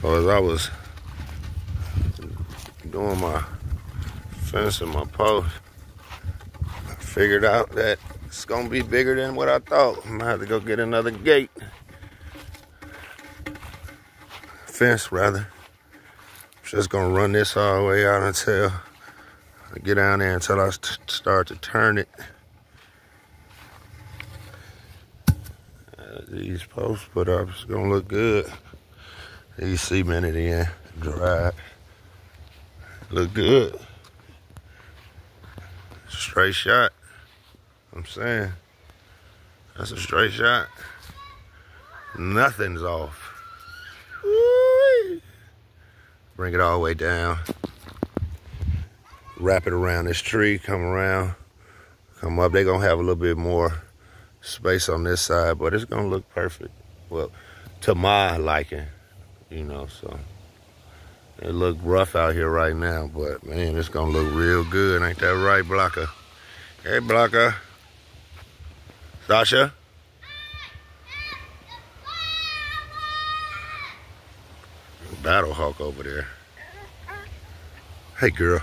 So as I was doing my fence and my post, I figured out that it's gonna be bigger than what I thought. I'm gonna have to go get another gate. Fence rather. I'm Just gonna run this all the way out until I get down there until I start to turn it. Uh, these posts put up, it's gonna look good. These cemented in, dried. Look good. Straight shot. I'm saying. That's a straight shot. Nothing's off. Bring it all the way down. Wrap it around this tree, come around, come up. They're gonna have a little bit more space on this side, but it's gonna look perfect. Well, to my liking, you know, so. It look rough out here right now, but man, it's gonna look real good. Ain't that right, Blocker? Hey, Blocker. Sasha? Battle Hawk over there. Hey, girl.